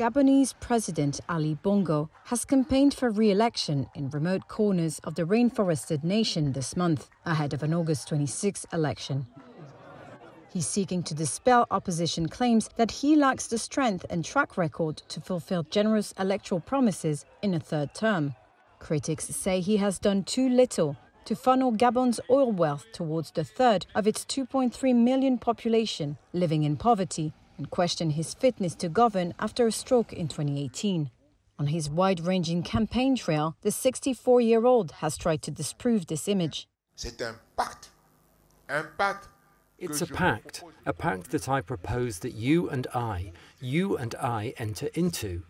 Gabonese President Ali Bongo has campaigned for re election in remote corners of the rainforested nation this month, ahead of an August 26 election. He's seeking to dispel opposition claims that he lacks the strength and track record to fulfill generous electoral promises in a third term. Critics say he has done too little to funnel Gabon's oil wealth towards the third of its 2.3 million population living in poverty and question his fitness to govern after a stroke in 2018. On his wide ranging campaign trail, the 64 year old has tried to disprove this image. C'est un pacte. Un pacte. It's a pact, a pact that I propose that you and I, you and I enter into.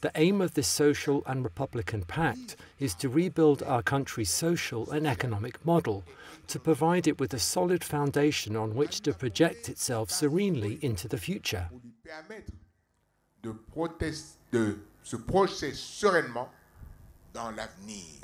The aim of this social and republican pact is to rebuild our country's social and economic model, to provide it with a solid foundation on which to project itself serenely into the future. De, protest, de se projeter sereinement dans l'avenir.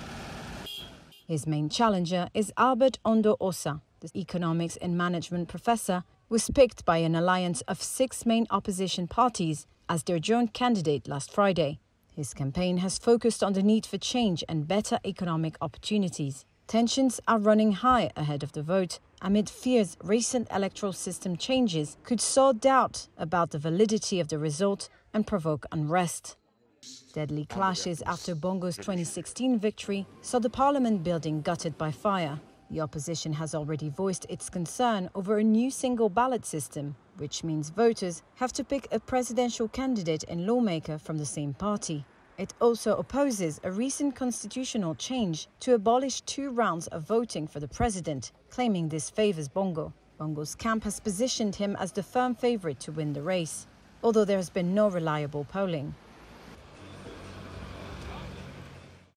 His main challenger is Albert Ondo Ossa, the economics and management professor, was picked by an alliance of six main opposition parties as their joint candidate last Friday. His campaign has focused on the need for change and better economic opportunities. Tensions are running high ahead of the vote amid fears recent electoral system changes could sow doubt about the validity of the result and provoke unrest. Deadly clashes after Bongo's 2016 victory saw the parliament building gutted by fire. The opposition has already voiced its concern over a new single ballot system, which means voters have to pick a presidential candidate and lawmaker from the same party. It also opposes a recent constitutional change to abolish two rounds of voting for the president, claiming this favors Bongo. Bongo's camp has positioned him as the firm favorite to win the race, although there has been no reliable polling.